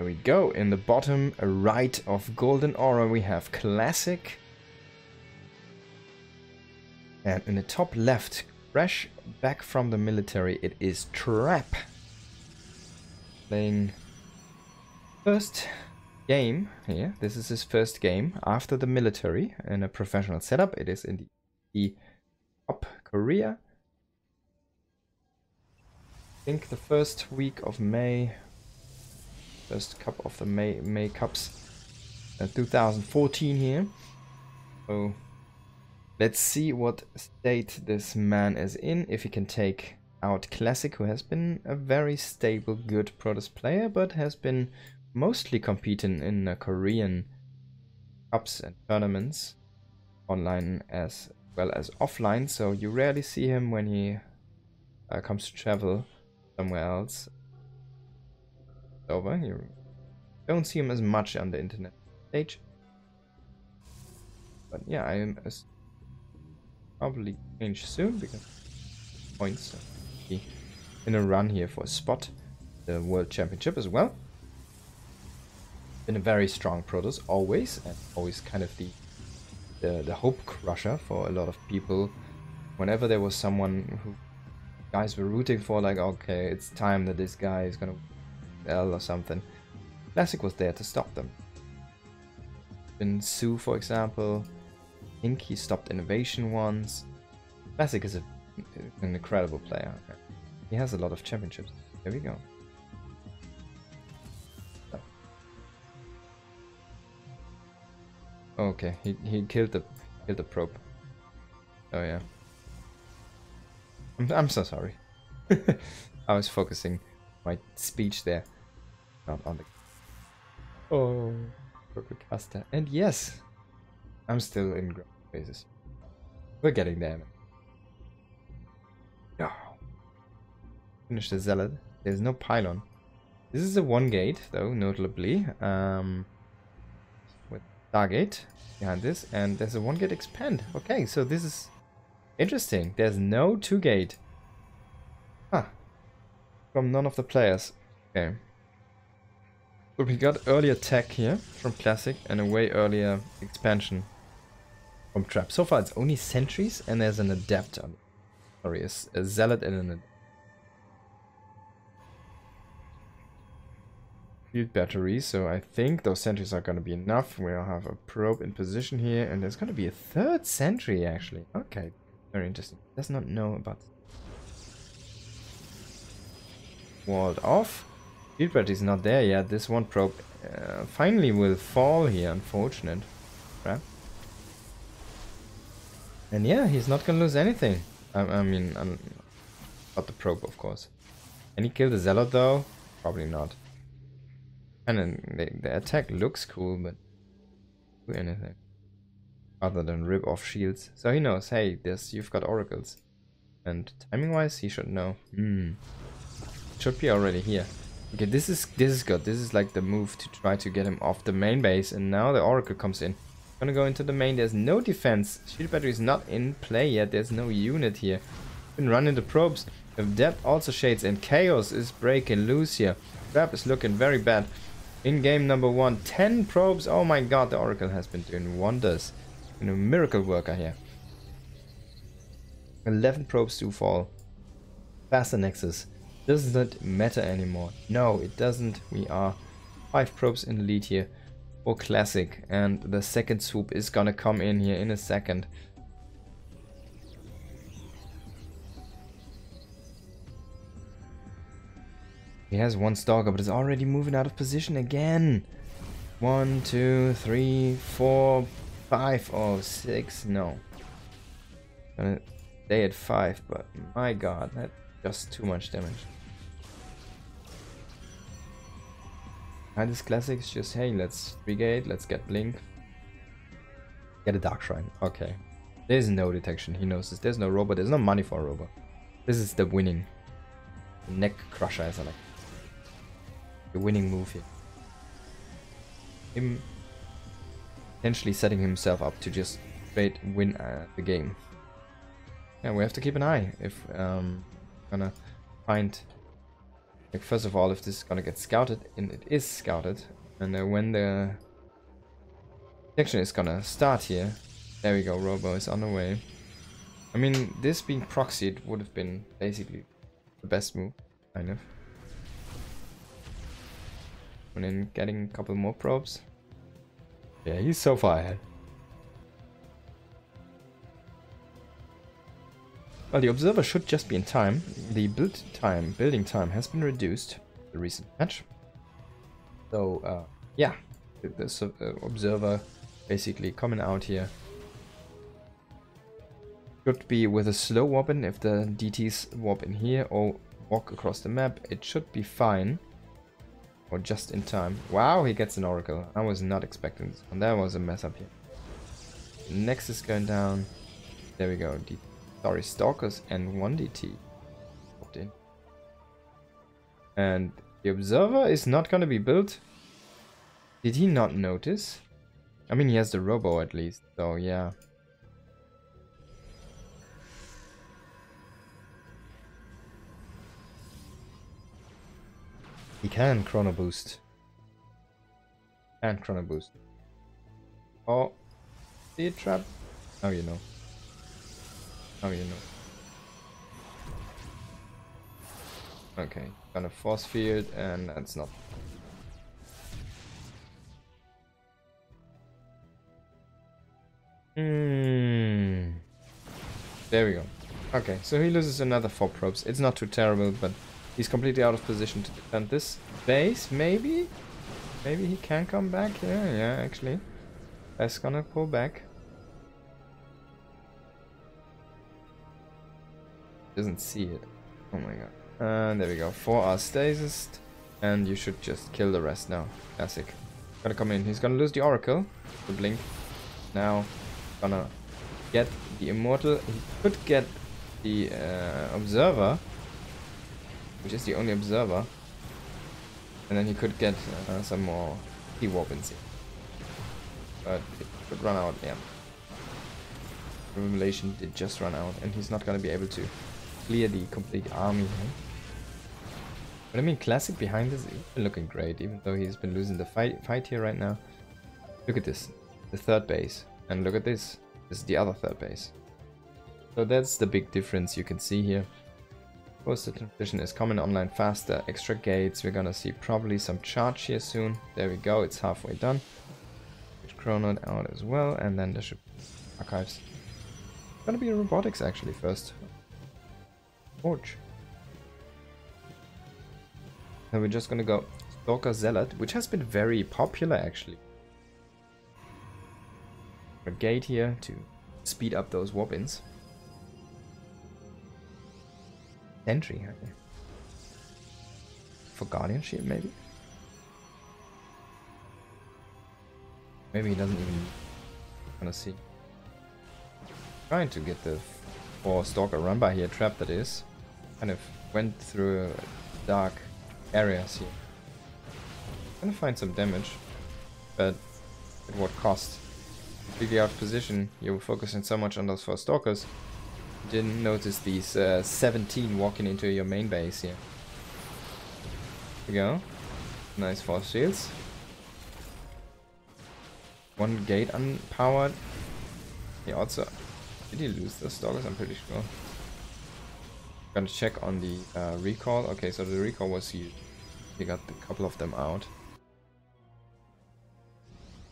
There we go. In the bottom right of Golden Aura, we have Classic. And in the top left, fresh back from the military, it is Trap. Playing first game here. This is his first game after the military in a professional setup. It is in the, top Korea. I think the first week of May First cup of the May, May Cups uh, 2014 here. So let's see what state this man is in. If he can take out Classic, who has been a very stable, good Protoss player, but has been mostly competing in uh, Korean cups and tournaments, online as well as offline. So you rarely see him when he uh, comes to travel somewhere else over. You don't see him as much on the internet stage. But yeah, I am probably change soon because points in a run here for a spot the world championship as well. Been a very strong Protoss always and always kind of the the, the hope crusher for a lot of people. Whenever there was someone who guys were rooting for like okay it's time that this guy is gonna L or something. Classic was there to stop them. In Sue, for example, I think he stopped Innovation once. Classic is a, an incredible player. He has a lot of championships. There we go. Okay, he, he killed the killed the probe. Oh yeah. I'm, I'm so sorry. I was focusing my speech there. Not on the... Oh, purple caster. And yes, I'm still in growth phases. We're getting there. No. Finish the zealot. There's no pylon. This is a one gate, though, notably. Um, with Stargate behind this, and there's a one gate expand. Okay, so this is interesting. There's no two gate. Huh. From none of the players. Okay. We got early attack here from Classic and a way earlier expansion from Trap. So far it's only sentries and there's an adept on Sorry, a, a zealot and an Shield battery, so I think those sentries are gonna be enough. We'll have a probe in position here, and there's gonna be a third sentry actually. Okay, very interesting. Does not know about walled off. Gilbert is not there yet. This one probe uh, finally will fall here, unfortunate. And yeah, he's not gonna lose anything. I, I mean, I'm, not the probe, of course. Can he kill the zealot though? Probably not. And then the, the attack looks cool, but do anything other than rip off shields. So he knows, hey, this you've got oracles. And timing wise, he should know. Hmm. Should be already here. Okay, this is this is good. This is like the move to try to get him off the main base. And now the Oracle comes in. Gonna go into the main. There's no defense. Shield battery is not in play yet. There's no unit here. Been running the probes. With depth also shades and chaos is breaking loose here. Trap is looking very bad. In game number one, 10 probes. Oh my god, the Oracle has been doing wonders. Been a miracle worker here. 11 probes do fall. Faster Nexus does not matter anymore. No, it doesn't. We are five probes in the lead here for classic and the second swoop is gonna come in here in a second. He has one stalker, but is already moving out of position again. One, two, three, four, five, oh, six, no. Gonna stay at five, but my god, that's just too much damage. And This Classics just, hey, let's brigade, let's get Blink. Get a Dark Shrine. Okay. There's no detection, he knows this. There's no robot, there's no money for a robot. This is the winning. The neck crusher, as I like. The winning move here. Him potentially setting himself up to just straight win uh, the game. Yeah, we have to keep an eye if um gonna find Like first of all, if this is gonna get scouted, and it is scouted, and uh, when the section is gonna start here, there we go, Robo is on the way. I mean, this being proxied would have been basically the best move, kind of. And then getting a couple more probes. Yeah, he's so far ahead. Well, the observer should just be in time. The build time, building time has been reduced the recent patch. So, uh, yeah, the, uh, observer basically coming out here should be with a slow warp in if the DTs warp in here or walk across the map. It should be fine. Or just in time. Wow, he gets an oracle. I was not expecting this And That was a mess up here. Next is going down. There we go. D sorry, Stalkers and 1DT. in. And the Observer is not to be built. Did he not notice? I mean, he has the Robo at least, so yeah. He can Chrono Boost. And Chrono Boost. Oh, a trap? Oh, you know. Oh, you know. Okay, gonna force field, and that's not. Hmm. There we go. Okay, so he loses another four probes. It's not too terrible, but he's completely out of position to defend this base. Maybe, maybe he can come back. Yeah, yeah, actually, that's gonna pull back. Doesn't see it. Oh my god. And there we go. Four are stasis. And you should just kill the rest now. Classic. Gonna come in. He's gonna lose the Oracle. The Blink. Now, gonna get the Immortal. He could get the uh, Observer. Which is the only Observer. And then he could get uh, some more T-Warp in But it could run out, yeah. Revelation did just run out. And he's not gonna be able to clear the complete army here. But I mean, Classic behind this, been looking great, even though he's been losing the fight, fight here right now. Look at this, the third base. And look at this, this is the other third base. So that's the big difference you can see here. Of course, the transition is coming online faster, extra gates, we're gonna see probably some charge here soon. There we go, it's halfway done. Get Chrono out as well, and then there should be archives. Gonna be robotics actually first. Forge. And we're just gonna go Stalker Zealot, which has been very popular actually. Gate here to speed up those warp-ins. Sentry, okay. For Guardian Shield, maybe? Maybe he doesn't even wanna see. Trying to get the four Stalker run by here, trap that is kind of went through dark areas here. Gonna find some damage, but at what cost? Completely out of position, you were focusing so much on those four stalkers, you didn't notice these uh, 17 walking into your main base here. We go. Nice force shields. One gate unpowered. He also... Did he lose those stalkers? I'm pretty sure. Gonna check on the uh, recall. Okay, so the recall was you. You got a couple of them out.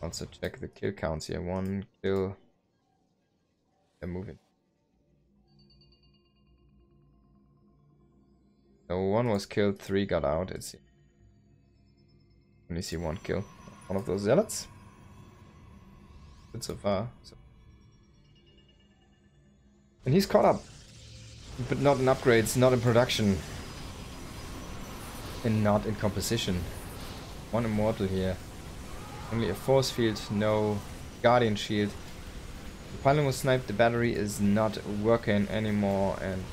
Also check the kill counts here. One kill. They're moving. So one was killed, three got out. It's only see one kill. One of those zealots. Good so far. So. And he's caught up. But not in upgrades, not in production. And not in composition. One immortal here. Only a force field, no guardian shield. The pylon was sniped, the battery is not working anymore and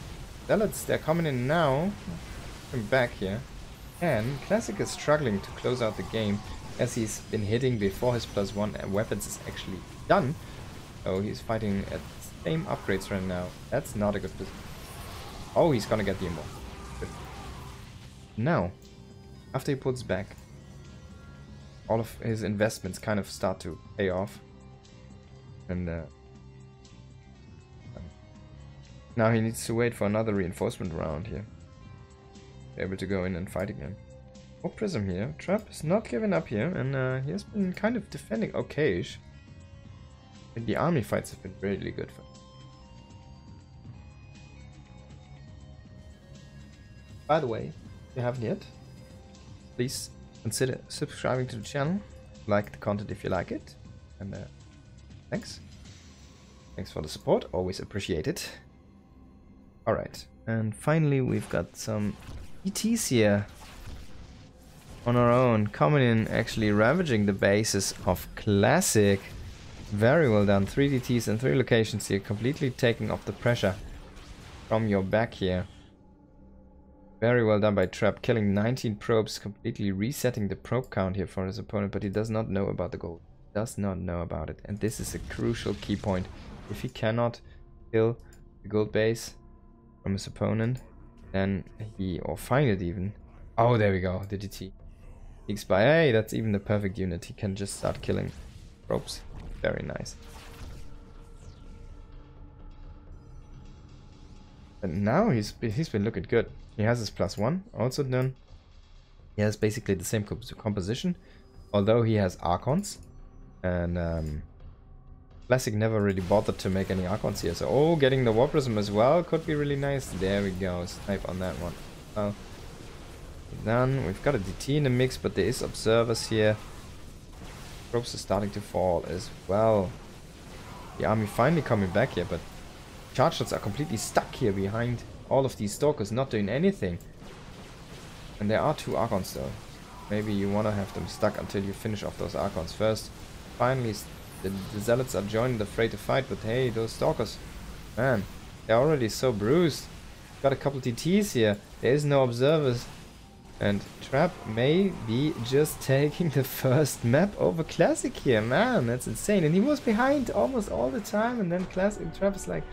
zealots, they're coming in now. Come back here. And Classic is struggling to close out the game as he's been hitting before his plus one weapons is actually done. So he's fighting at the same upgrades right now. That's not a good position. Oh, he's gonna get the immortal. Now, after he puts back, all of his investments kind of start to pay off. And uh, now he needs to wait for another reinforcement round here. Be able to go in and fight again. Oh, Prism here. Trap is not giving up here, and uh, he has been kind of defending okayish. And the army fights have been really good for By the way, if you haven't yet, please consider subscribing to the channel, like the content if you like it, and uh, thanks. Thanks for the support, always appreciate it. Alright, and finally we've got some DTs here. On our own, coming in, actually ravaging the bases of Classic. Very well done, 3 DTs and 3 locations here, completely taking off the pressure from your back here. Very well done by Trap, killing 19 probes, completely resetting the probe count here for his opponent, but he does not know about the gold. Does not know about it, and this is a crucial key point. If he cannot kill the gold base from his opponent, then he, or find it even. Oh, there we go, the DT. Expire, hey, that's even the perfect unit. He can just start killing probes. Very nice. And now he's he's been looking good. He has his plus one also done. He has basically the same comp composition, although he has Archons. And um, Classic never really bothered to make any Archons here. So, oh, getting the War Prism as well could be really nice. There we go. Snipe on that one. Well, done. We've got a DT in the mix, but there is Observers here. Probes are starting to fall as well. The army finally coming back here, but Chargelots are completely stuck here behind all of these Stalkers, not doing anything. And there are two Archons though. Maybe you want to have them stuck until you finish off those Archons first. Finally, the, the Zealots are joining the fray to fight, but hey, those Stalkers, man, they're already so bruised. Got a couple DTs here. There is no observers. And Trap may be just taking the first map over Classic here. Man, that's insane. And he was behind almost all the time. And then Classic Trap is like,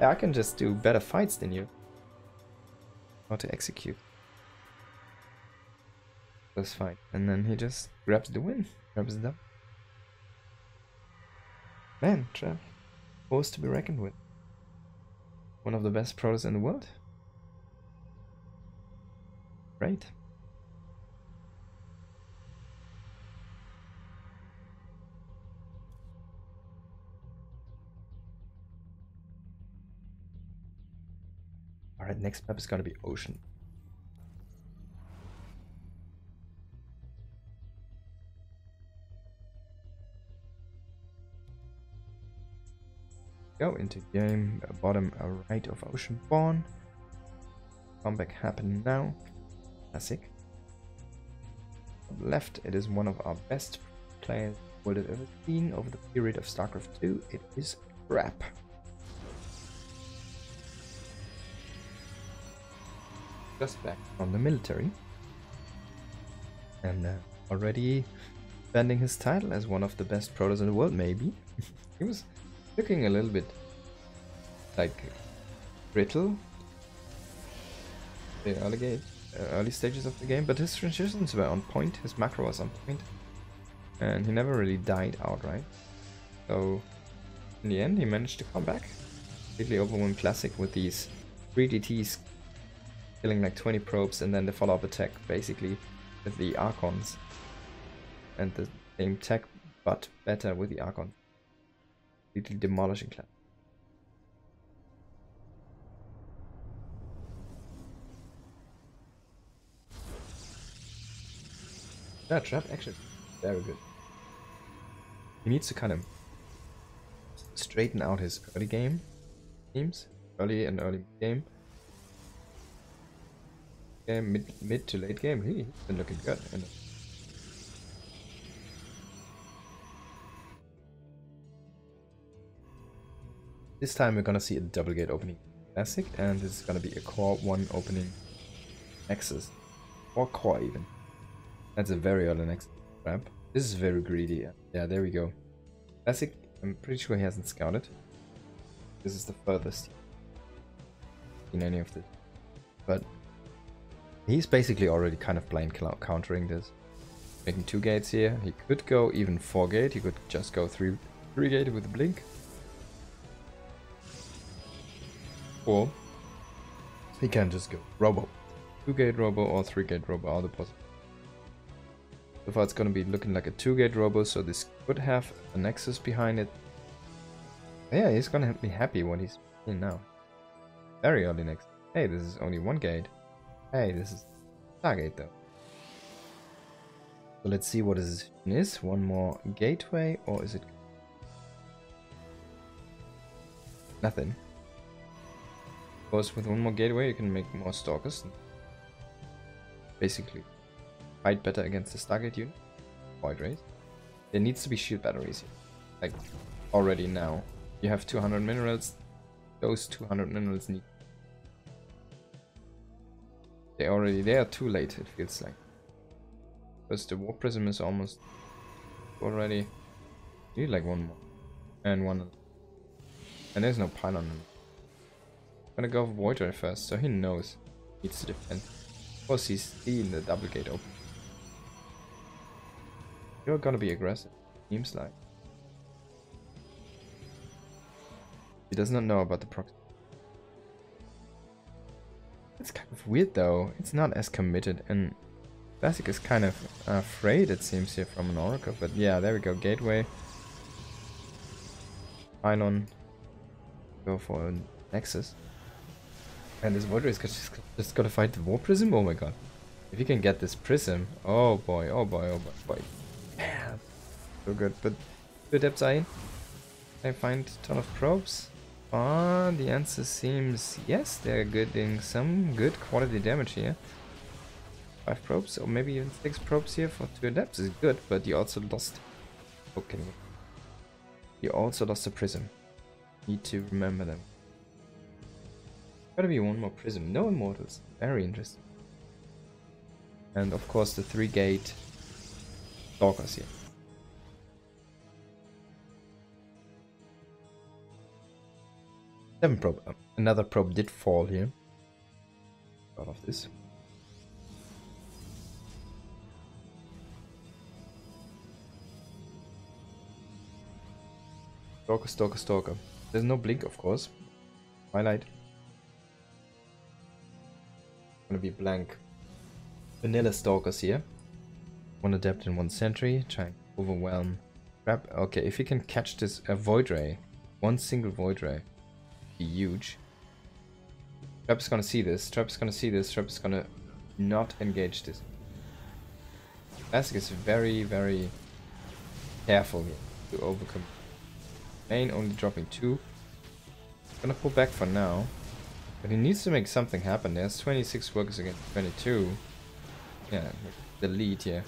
I can just do better fights than you. How to execute. That's fine. And then he just grabs the win. Grabs the Man, Trap. Force to be reckoned with. One of the best pros in the world. Great. Alright, next map is gonna be Ocean. Go into game, uh, bottom uh, right of Ocean Oceanborn. Comeback happen now. Classic. Left, it is one of our best players world have ever seen over the period of StarCraft 2. It is Trap. Just back from the military. And uh, already defending his title as one of the best Protoss in the world, maybe. he was looking a little bit like brittle the early game, uh, early stages of the game, but his transitions were on point, his macro was on point, and he never really died outright. So in the end, he managed to come back, completely overwhelm Classic with these 3 DTs killing like 20 probes and then the follow-up attack basically with the Archons. And the same tech but better with the Archon. Completely demolishing class. That trap actually very good. He needs to kind of straighten out his early game teams, early and early game, game, mid, mid to late game, he, has been looking good. And this time we're gonna see a double gate opening classic, and this is gonna be a core one opening nexus, or core even. That's a very early next ramp. This is very greedy. Yeah, there we go. Classic, I'm pretty sure he hasn't scouted. This is the furthest in any of this. But He's basically already kind of blind countering this. Making two gates here. He could go even four gate. He could just go three, three gate with a blink. Or he can just go robo. Two gate robo or three gate robo are the possible. So far it's gonna be looking like a two gate robo, so this could have a nexus behind it. Yeah, he's gonna be happy what he's in now. Very early next. Hey, this is only one gate. Hey, this is Stargate though. So let's see what is is. One more gateway or is it nothing? Of course with one more gateway you can make more stalkers. Basically fight better against the Stargate unit. Void rays. There needs to be shield batteries here. Like already now. You have 200 minerals. Those 200 minerals need they already they are too late, it feels like. Because the warp prism is almost already need like one more. And one and there's no pylon. I'm gonna go Void Ray first, so he knows he needs to defend. Of course he's seeing the double gate open. You're gonna be aggressive, seems like. He does not know about the proxy. It's kind of weird though. It's not as committed and Classic is kind of afraid it seems here from an Oracle. But yeah, there we go. Gateway. Pylon. Go for Nexus. And this Void is just, just gotta fight the War Prism? Oh my god. If you can get this Prism. Oh boy, oh boy, oh boy. boy. Yeah. So good. But depths are in. I find a ton of probes. Uh, the answer seems yes, they're getting some good quality damage here. Five probes, or maybe even six probes here for two adepts is good, but you also lost. Okay. You also lost a prism. Need to remember them. Gotta be one more prism. No immortals. Very interesting. And of course the three gate stalkers here. Seven probe. Uh, another probe did fall here. Out of this. Stalker, stalker, stalker. There's no blink, of course. Highlight. Gonna be blank. Vanilla stalkers here. One adept and one sentry. Trying overwhelm. Trap. Okay, if you can catch this a void ray, one single void ray, huge. Trap's gonna see this. Trap's gonna see this. Trap's gonna not engage this. Classic is very, very careful to overcome. Main only dropping two. Gonna pull back for now. But he needs to make something happen. There's 26 workers against 22. Yeah, the lead here.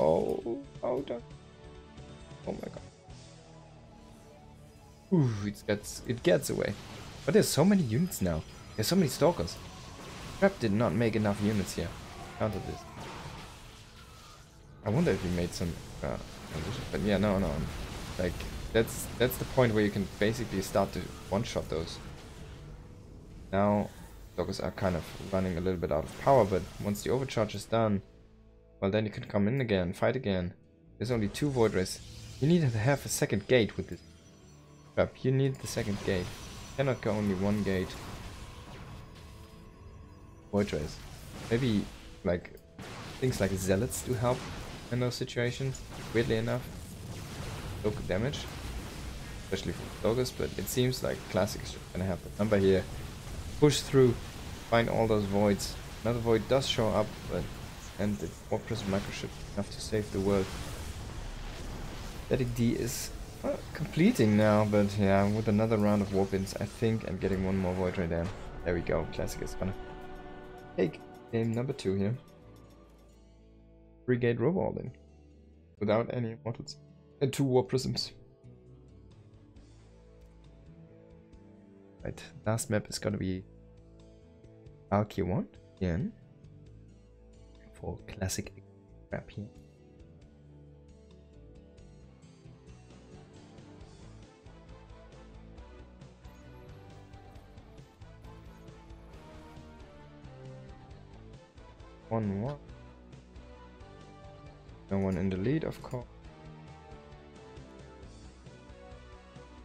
Oh, oh, no. Oh my god. Ooh, it gets it gets away. But there's so many units now. There's so many stalkers. Trap did not make enough units here. Counter this. I wonder if he made some uh, but yeah, no, no. Like that's that's the point where you can basically start to one-shot those. Now, stalkers are kind of running a little bit out of power, but once the overcharge is done, well, then you can come in again, fight again. There's only two void rays. You need to have a second gate with this up. You need the second gate. You cannot go only one gate. Rays. Maybe like things like zealots do help in those situations. Weirdly enough. Local damage. Especially for Dogus, but it seems like classic is gonna have the number here. Push through, find all those voids. Another void does show up, but and the Warp Prism microship enough to save the world. Static D is completing now, but yeah, with another round of warpins, I think, and getting one more Void right there. There we go, Classic is gonna take game number two here. Brigade Roboling. Without any immortals. And two War Prisms. Right, last map is gonna be Valkyrie 1 again. For classic Trap here. 1 1. No one in the lead, of course.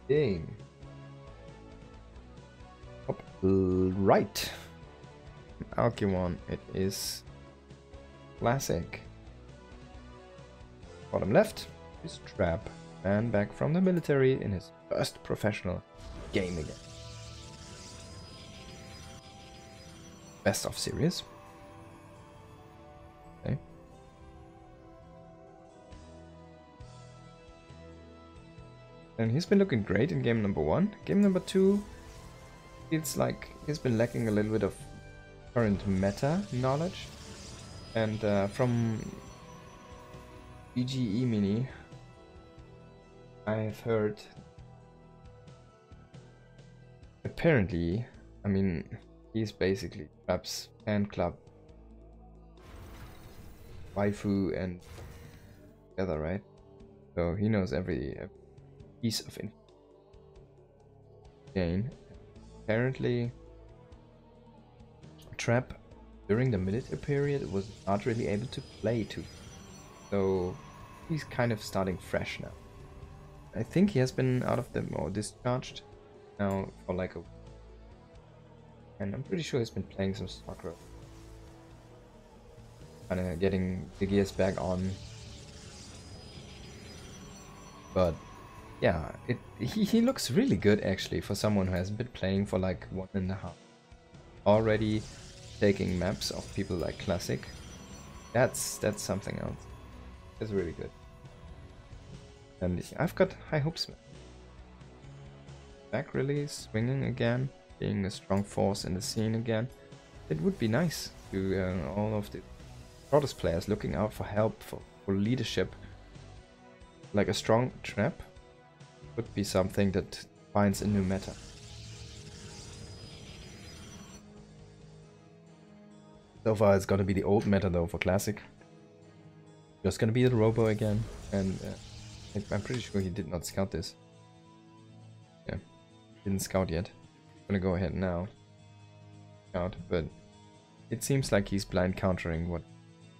Ding. Up right. Alcyone, it is classic. Bottom left is Trap, and back from the military in his first professional game again. Best of series. And he's been looking great in game number one. Game number two, it's like he's been lacking a little bit of current meta knowledge. And uh, from BGE Mini, I've heard apparently, I mean, he's basically Trap's fan club waifu and together, right? So he knows every, every piece of information. Apparently, Trap during the military period was not really able to play too. So he's kind of starting fresh now. I think he has been out of the or discharged now for like a and I'm pretty sure he's been playing some soccer. Kinda getting the gears back on. But yeah, it he, he looks really good actually for someone who hasn't been playing for like one and a half. Already taking maps of people like Classic. That's that's something else. It's really good. And I've got high hopes. Back really swinging again, being a strong force in the scene again. It would be nice to uh, all of the Protoss players looking out for help, for, for leadership. Like a strong trap would be something that finds a new meta. So far it's gonna be the old meta though for Classic. Just gonna be the Robo again, and uh, I'm pretty sure he did not scout this. Yeah, didn't scout yet. Gonna go ahead now. Scout, but it seems like he's blind countering what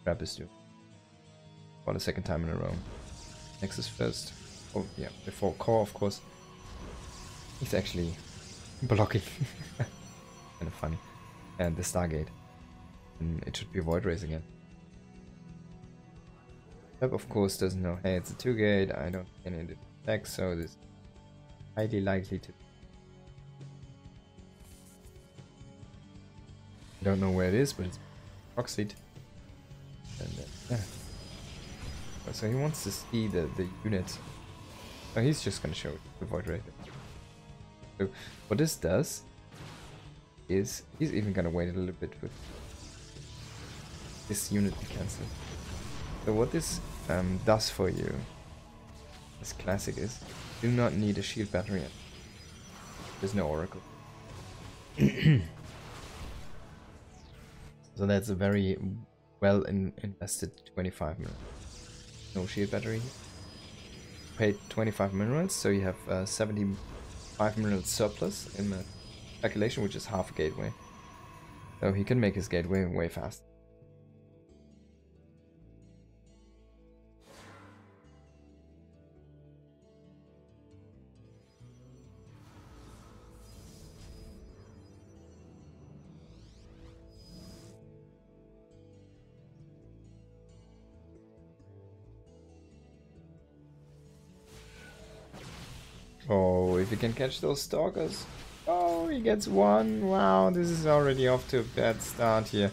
Trap is doing. For the second time in a row. Nexus first. Oh yeah, before core of course. He's actually blocking. kind of funny. And the Stargate. And it should be Void Rays again. Web of course doesn't know, hey it's a 2 gate, I don't any attack, so this highly likely to I don't know where it is, but it's proxied. And yeah. So he wants to see the, the units. So he's just gonna show the void ray. So what this does is he's even gonna wait a little bit with this unit be cancelled. So what this um, does for you, this classic is, do not need a shield battery. Yet. There's no oracle. so that's a very well in invested 25 minutes. No shield battery. Paid 25 minerals, so you have uh, 75 minerals surplus in the calculation, which is half a gateway. So he can make his gateway way fast. Oh, if he can catch those stalkers. Oh, he gets one. Wow, this is already off to a bad start here.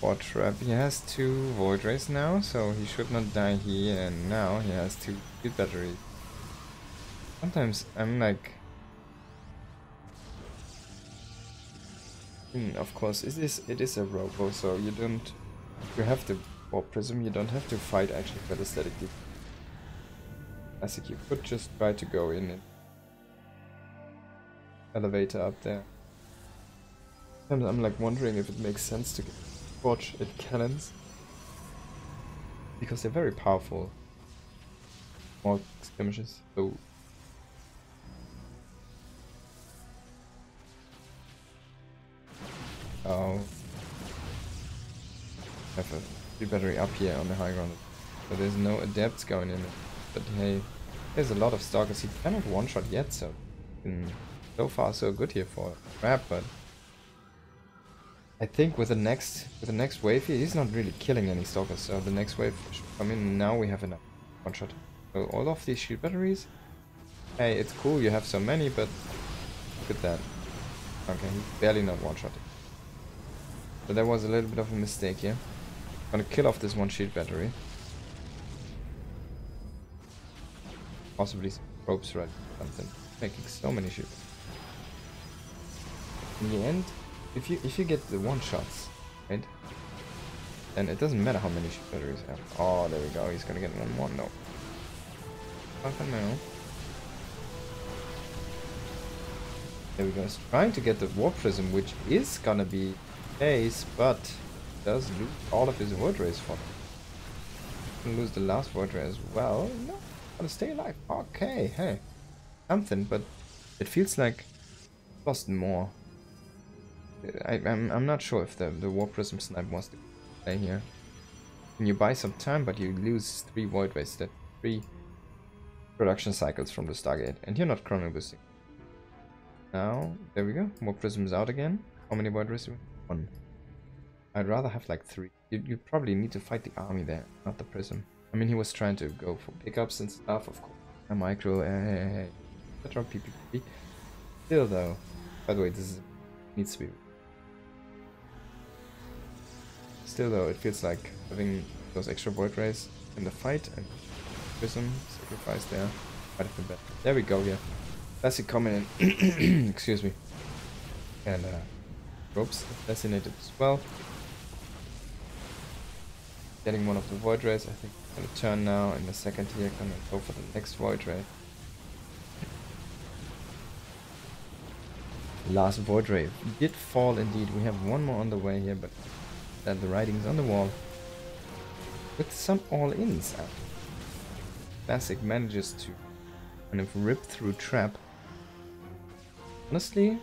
For Trap. He has two Void Rays now, so he should not die here. And now he has two good batteries. Sometimes I'm like... Hmm, of course, it is, it is a robo, so you don't... You have to... Or Prism, you don't have to fight actually for the static defense. I think you could just try to go in an elevator up there. I'm like wondering if it makes sense to watch at cannons. Because they're very powerful. Small skirmishes, so Oh. have a battery up here on the high ground. But there's no adepts going in it. But hey, there's a lot of stalkers. He cannot one-shot yet, so mm, so far so good here for Trap, but I think with the next with the next wave here, he's not really killing any stalkers, so the next wave should come in. Now we have enough one-shot. So all of these shield batteries. Hey, it's cool you have so many, but look at that. Okay, barely not one-shotting. So that was a little bit of a mistake here. Gonna kill off this one shield battery. Possibly ropes right something. Making so many shield. In the end, if you if you get the one shots, right? Then it doesn't matter how many shield batteries have. Oh there we go, he's gonna get one more. No. There we go. He's trying to get the warp prism, which is gonna be case, but does lose all of his void rays for him. Lose the last void ray as well. No, gonna stay alive. Okay, hey, something, but it feels like lost more. I, I'm I'm not sure if the the warp prism snipe wants to play here. And you buy some time, but you lose three void rays. That three production cycles from the Stargate, and you're not chrono boosting. Now, there we go. More prisms out again. How many void rays One. I'd rather have like three. You, you probably need to fight the army there, not the prism. I mean, he was trying to go for pickups and stuff, of course. A micro, eh, eh, eh, hey, hey, hey. Better PPP. Still though. By the way, this is, needs to be... Still though, it feels like having those extra void rays in the fight and prism sacrifice there might have been better. There we go, yeah. Classic comment in. Excuse me. And uh, ropes assassinated as well. Getting one of the void rays. I think gonna turn now in a second here. Gonna go for the next void ray. Last void ray did fall indeed. We have one more on the way here, but then the writing's on the wall. With some all-ins. Uh, Classic manages to kind of rip through trap Honestly,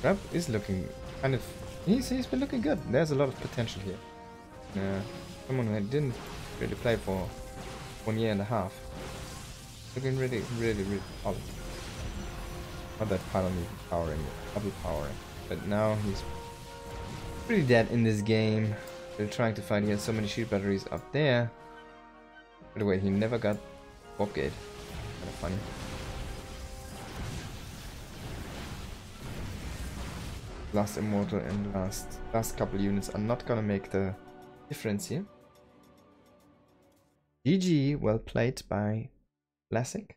Trap is looking kind of... He's, he's been looking good. There's a lot of potential here. Yeah, someone who didn't really played for one year and a half. Looking really, really, really solid. Not that even powering, double powering. But now he's pretty dead in this game. They're trying to find he has so many shield batteries up there. By the way, he never got Warp Gate. Kind of funny. last immortal and last last couple units are not gonna make the difference here. GG, well played by Classic.